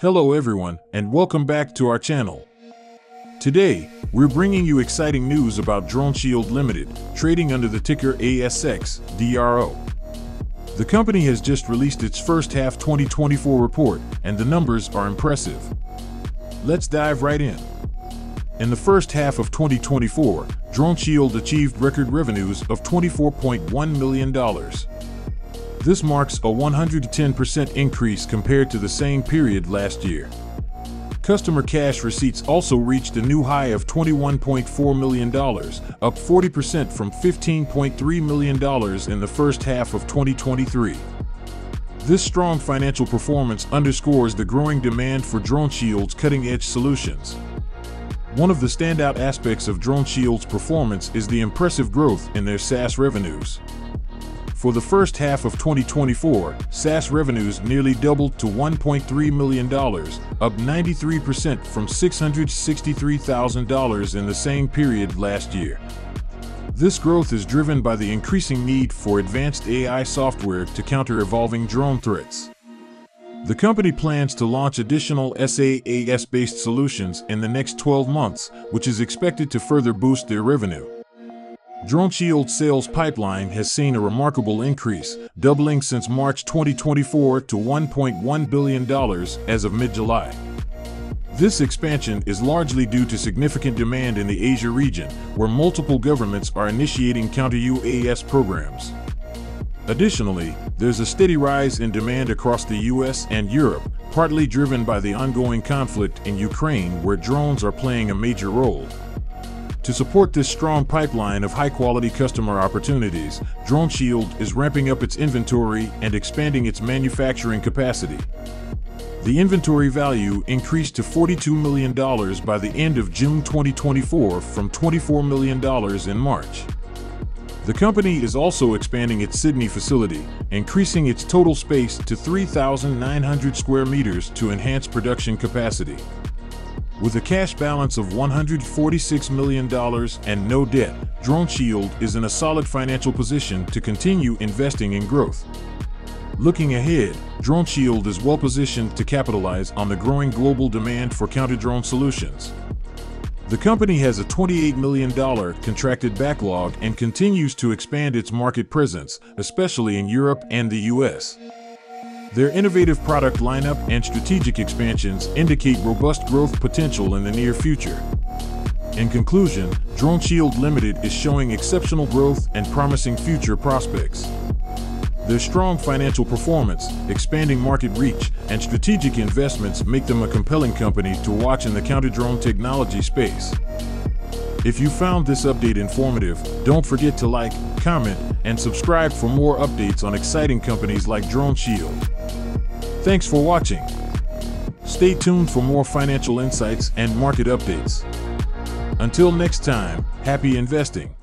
Hello everyone, and welcome back to our channel. Today, we're bringing you exciting news about Drone Shield Limited, trading under the ticker ASX DRO. The company has just released its first half 2024 report, and the numbers are impressive. Let's dive right in. In the first half of 2024, Drone Shield achieved record revenues of $24.1 million. This marks a 110% increase compared to the same period last year. Customer cash receipts also reached a new high of $21.4 million, up 40% from $15.3 million in the first half of 2023. This strong financial performance underscores the growing demand for Drone Shield's cutting-edge solutions. One of the standout aspects of Drone Shield's performance is the impressive growth in their SaaS revenues. For the first half of 2024, SaaS revenues nearly doubled to $1.3 million, up 93% from $663,000 in the same period last year. This growth is driven by the increasing need for advanced AI software to counter evolving drone threats. The company plans to launch additional SaaS-based solutions in the next 12 months, which is expected to further boost their revenue. Drone Shield sales pipeline has seen a remarkable increase, doubling since March 2024 to $1.1 billion as of mid-July. This expansion is largely due to significant demand in the Asia region, where multiple governments are initiating counter-UAS programs. Additionally, there's a steady rise in demand across the US and Europe, partly driven by the ongoing conflict in Ukraine where drones are playing a major role. To support this strong pipeline of high-quality customer opportunities, DroneShield is ramping up its inventory and expanding its manufacturing capacity. The inventory value increased to $42 million by the end of June 2024 from $24 million in March. The company is also expanding its Sydney facility, increasing its total space to 3,900 square meters to enhance production capacity. With a cash balance of $146 million and no debt, Drone Shield is in a solid financial position to continue investing in growth. Looking ahead, Drone Shield is well positioned to capitalize on the growing global demand for counter-drone solutions. The company has a $28 million contracted backlog and continues to expand its market presence, especially in Europe and the US. Their innovative product lineup and strategic expansions indicate robust growth potential in the near future. In conclusion, Drone Shield Limited is showing exceptional growth and promising future prospects. Their strong financial performance, expanding market reach, and strategic investments make them a compelling company to watch in the counter-drone technology space. If you found this update informative, don't forget to like, comment, and subscribe for more updates on exciting companies like Drone Shield. Thanks for watching. Stay tuned for more financial insights and market updates. Until next time, happy investing.